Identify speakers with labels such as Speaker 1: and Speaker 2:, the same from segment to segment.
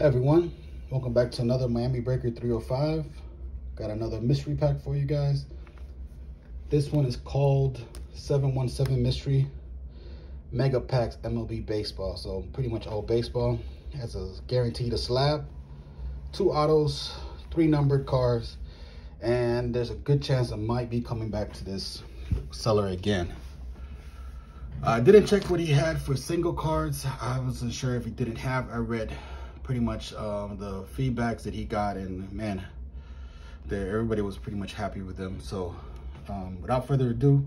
Speaker 1: Hey everyone, welcome back to another Miami Breaker 305. Got another mystery pack for you guys. This one is called 717 Mystery Mega Packs MLB Baseball. So pretty much all baseball. Has a guaranteed a slab, two autos, three numbered cars, and there's a good chance I might be coming back to this seller again. I didn't check what he had for single cards. I wasn't sure if he didn't have. I read pretty much um, the feedbacks that he got and man, everybody was pretty much happy with them. So um, without further ado,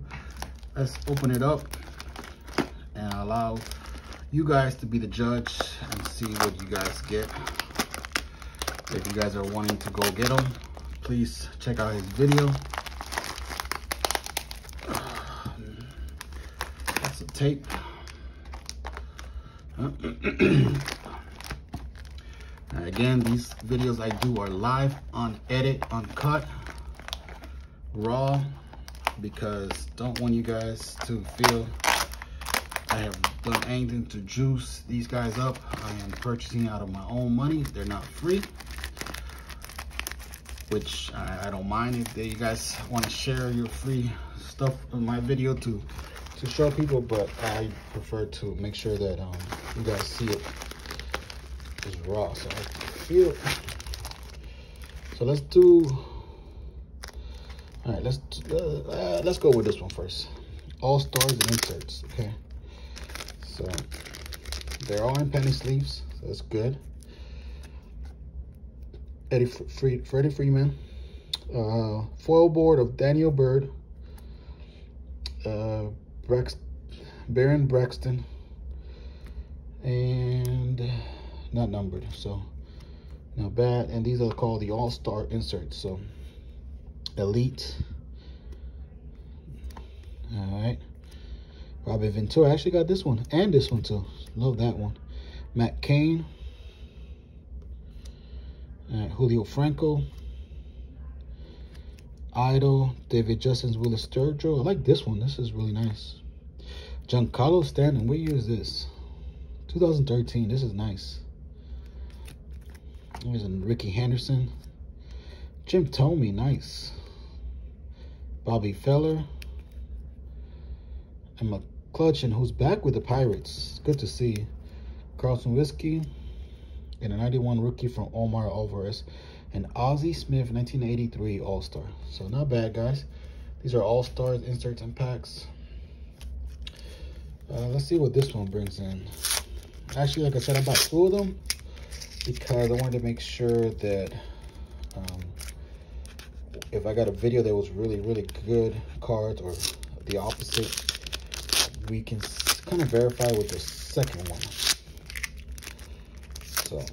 Speaker 1: let's open it up and allow you guys to be the judge and see what you guys get. If you guys are wanting to go get them, please check out his video. That's the tape. Again, these videos I do are live, on edit, uncut, raw, because don't want you guys to feel I have done anything to juice these guys up. I am purchasing out of my own money. They're not free, which I, I don't mind if they, you guys want to share your free stuff in my video to to show people, but I prefer to make sure that um, you guys see it is raw. So I feel. So let's do. All right, let's uh, let's go with this one first. All stars and inserts. Okay. So they're all in penny sleeves. So that's good. Eddie Free, Freddie Freeman. Uh, foil board of Daniel Bird, Uh, Byron Buxton. And not numbered. So not bad. And these are called the All-Star inserts. So Elite. All right. Robin Ventura. I actually got this one and this one too. Love that one. Matt Cain. Julio Franco. Idol. David Justice Willis Stargell. I like this one. This is really nice. Giancarlo Stanton. Year is this? 2013. This is nice. There's a Rickey Henderson. Jim Thome, nice. Bobby Feller. And McCutchen, who's back with the Pirates. Good to see. Carlton Whiskey. And a 91 rookie from Omar Alvarez. And Ozzie Smith, 1983 All-Star. So not bad, guys. These are All-Stars, inserts, and packs. Uh, let's see what this one brings in. Actually, like I said, I bought two of them because I wanted to make sure that um, if I got a video that was really, really good cards or the opposite, we can kind of verify with the second one. So,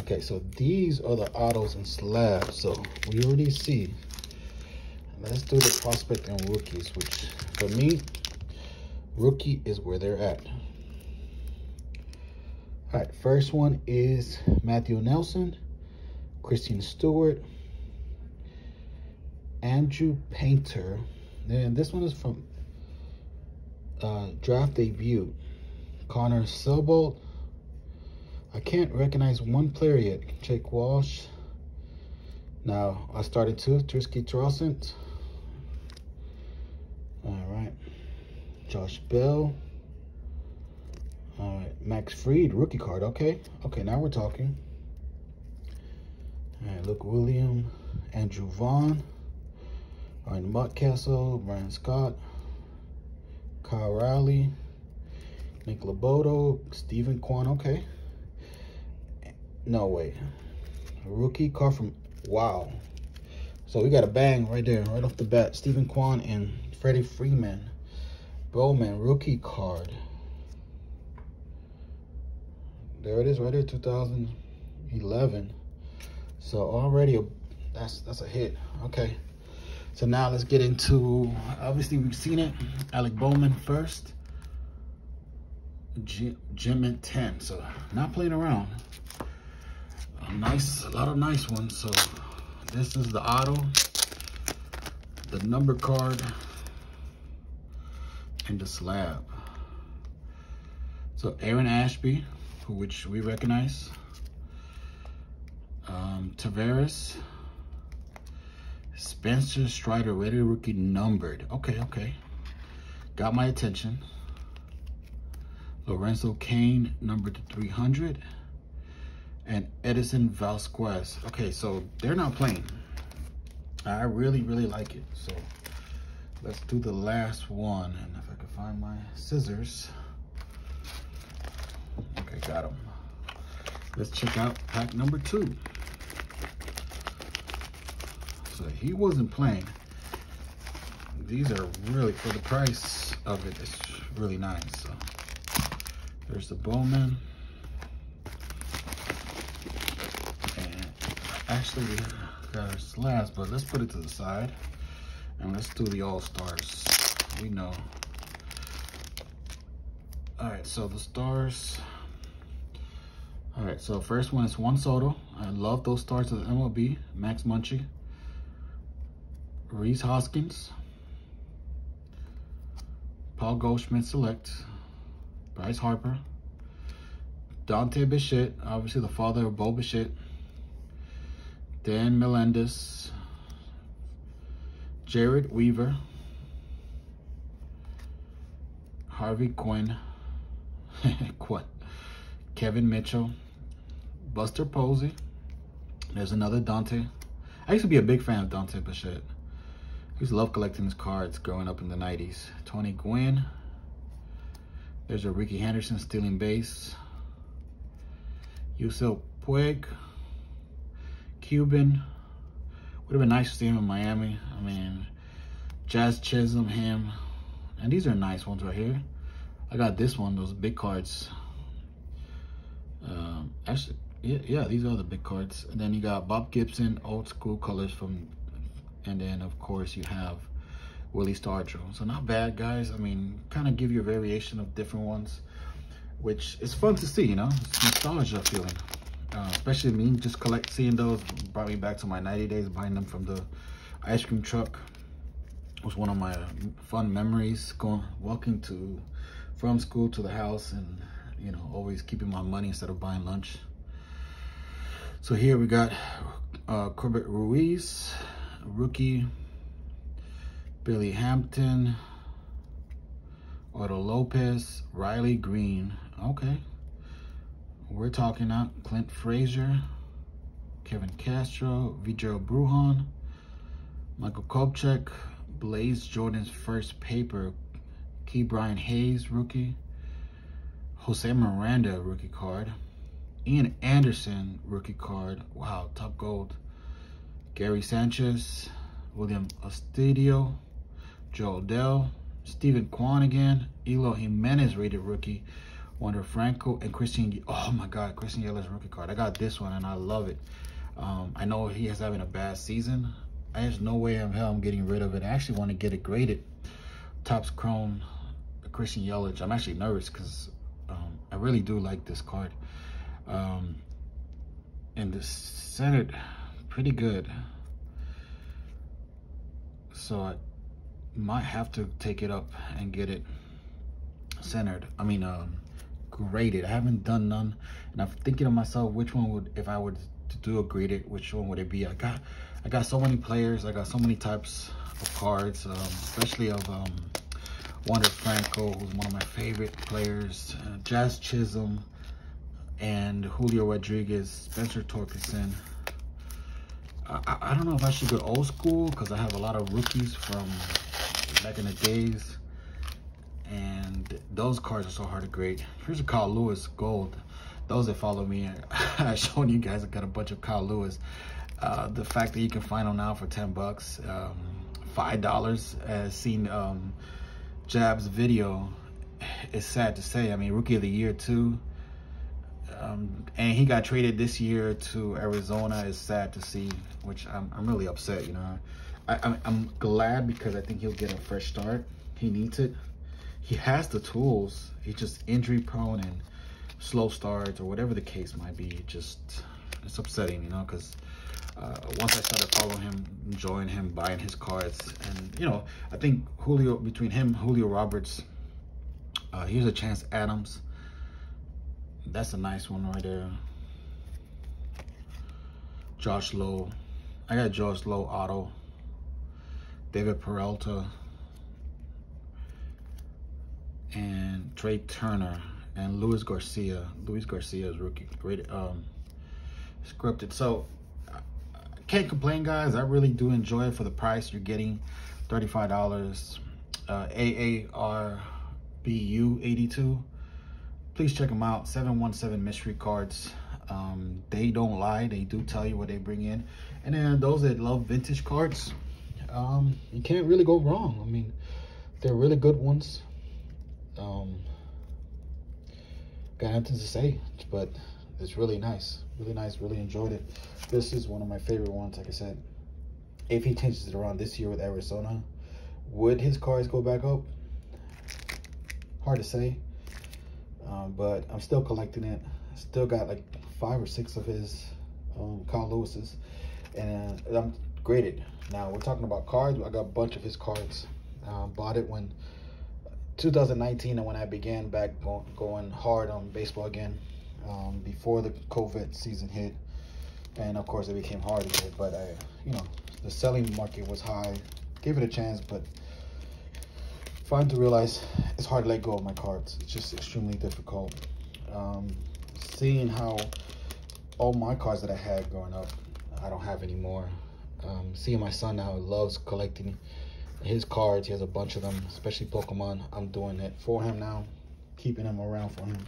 Speaker 1: okay, so these are the autos and slabs. So we already see. Let's do the prospect and rookies, which for me, rookie is where they're at. All right, first one is Matthew Nelson, Christian Stewart, Andrew Painter. And this one is from uh, draft debut. Connor Silbolt. I can't recognize one player yet. Jake Walsh. Now, I started two. Trisky Trosent. All right. Josh Bell. All right, Max Fried, rookie card. Okay, okay, now we're talking. All right, Luke William, Andrew Vaughn, Ryan Mountcastle, Brian Scott, Kyle Riley, Nick Loboto, Steven Kwan. Okay. No, wait. rookie card from, wow. So we got a bang right there, right off the bat. Steven Kwan and Freddie Freeman. Bowman, rookie card. There it is right there, 2011. So already a, that's that's a hit. Okay. So now let's get into, obviously we've seen it. Alec Bowman first. Jim, at 10. So not playing around. A nice, a lot of nice ones. So this is the auto, the number card, and the slab. So Aaron Ashby, which we recognize. Um, Tavares. Spencer Strider, ready rookie numbered. Okay, okay. Got my attention. Lorenzo Cain, numbered to 300. And Edison Vasquez. Okay, so they're not playing. I really, really like it. So let's do the last one. And if I can find my scissors. Got them. Let's check out pack number two. So he wasn't playing. These are really, for the price of it, it's really nice. So there's the Bowman. And actually, we got our slabs, but let's put it to the side. And let's do the All-Stars. We know. All right, so the stars. Right, so first one is Juan Soto. I love those stars of the MLB. Max Muncy. Rhys Hoskins. Paul Goldschmidt Select. Bryce Harper. Dante Bichette, obviously the father of Bo Bichette. Dan Melendez. Jered Weaver. Harvey Quinn. Quinn. Kevin Mitchell. Buster Posey. There's another Dante. I used to be a big fan of Dante Bichette. I used to love collecting his cards growing up in the 90s. Tony Gwynn. There's a Rickey Henderson stealing base. Yasiel Puig. Cuban. Would have been nice to see him in Miami. I mean, Jazz Chisholm, him. And these are nice ones right here. I got this one, those big cards. Um, actually, yeah, yeah, these are the big cards. And then you got Bob Gibson, old school colors from, and then of course you have Willie Stargell. So not bad, guys. I mean, kind of give you a variation of different ones, which is fun to see, you know? It's nostalgia feeling. Uh, especially me just collect seeing those brought me back to my 90 days buying them from the ice cream truck it was one of my fun memories going walking to from school to the house and you know always keeping my money instead of buying lunch so here we got uh, Keibert Ruiz rookie Billy Hampton, Otto Lopez Riley Greene okay. We're talking out Clint Frazier, Kevin Castro, Vidal Brujan, Michael Kopech, Blaze Jordan's first paper, Ke'Bryan Hayes, rookie, Jose Miranda, rookie card, Ian Anderson, rookie card, wow, top gold, Gary Sanchez, William Astudillo, Joe Dell, Steven Kwan again, Eloy Jimenez rated rookie, Wander Franco, and Christian. Oh my God, Christian Yelich rookie card. I got this one and I love it. Um, I know he is having a bad season. There's no way in hell I'm getting rid of it. I actually want to get it graded. Topps Chrome Christian Yelich. I'm actually nervous because um, I really do like this card. Um, and the centered pretty good. So I might have to take it up and get it centered. I mean, um, graded. I haven't done none, and I'm thinking to myself, which one would, if I were to do a graded, which one would it be? I got, I got so many players. I got so many types of cards, um, especially of um, Wander Franco, who's one of my favorite players, uh, Jazz Chisholm, and Julio Rodriguez, Spencer Torkelson. I, I don't know if I should go old school because I have a lot of rookies from back in the days and those cards are so hard to grade. Here's a Kyle Lewis gold. Those that follow me, I've shown you guys I got a bunch of Kyle Lewis. Uh, the fact that you can find them now for 10 bucks, um, $5, as seen um, Jab's video, is sad to say. I mean, rookie of the year too. Um, and he got traded this year to Arizona It's sad to see, which I'm, I'm really upset, you know. I, I'm glad because I think he'll get a fresh start. He needs it he has the tools. He's just injury prone and slow starts or whatever the case might be. Just it's upsetting, you know, because uh, once I started following him, enjoying him, buying his cards, and you know, I think Julio between him, Julio Roberts, uh, here's a chance Adams. That's a nice one right there. Josh Lowe. I got Josh Lowe auto. David Peralta. And Trea Turner and Luis Garcia. Luis Garcia's rookie great um scripted. So I can't complain guys. I really do enjoy it for the price you're getting. $35. Uh AARBU 82. Please check them out. 717 mystery cards. Um, they don't lie. They do tell you what they bring in. And then those that love vintage cards, um, you can't really go wrong. I mean, they're really good ones. Um, got nothing to say, but it's really nice. Really nice. Really enjoyed it. This is one of my favorite ones, like I said. If he changes it around this year with Arizona, would his cards go back up? Hard to say. Um, but I'm still collecting it. Still got like five or six of his um, Kyle Lewis's, and I'm graded. Now we're talking about cards. I got a bunch of his cards. Bought it when 2019 and when I began back go, going hard on baseball again um, before the COVID season hit, and of course it became hard again. But I, you know, the selling market was high. Gave it a chance, but starting to realize it's hard to let go of my cards. It's just extremely difficult. Um, seeing how all my cards that I had growing up, I don't have anymore. Um, seeing my son now loves collecting his cards. He has a bunch of them, especially Pokemon. I'm doing it for him now, keeping them around for him.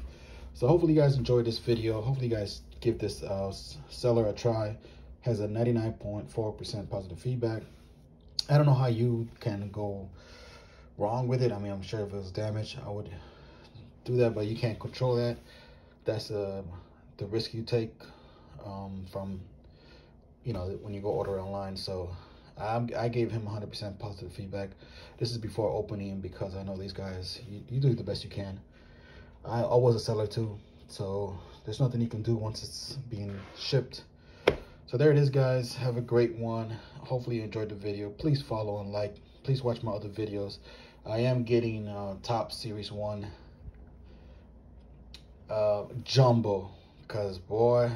Speaker 1: So hopefully you guys enjoyed this video. Hopefully you guys give this uh, seller a try. Has a 99.4% positive feedback. I don't know how you can go wrong with it. I mean, I'm sure if it was damaged, I would do that, but you can't control that. That's uh, the risk you take um, from, you know, when you go order online. So I, I gave him 100% positive feedback. This is before opening because I know these guys, you, you do the best you can. I, I was a seller too, so there's nothing you can do once it's being shipped. So there it is, guys. Have a great one. Hopefully you enjoyed the video. Please follow and like. Please watch my other videos. I am getting uh, Topps Series 1 uh, Jumbo because, boy,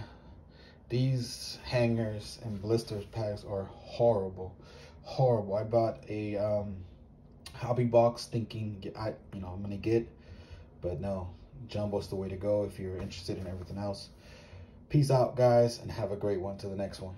Speaker 1: these hangers and blisters packs are horrible. Horrible. I bought a um, hobby box thinking I, you know, I'm going to get, but no, Jumbo's the way to go if you're interested in everything else. Peace out, guys, and have a great one to the next one.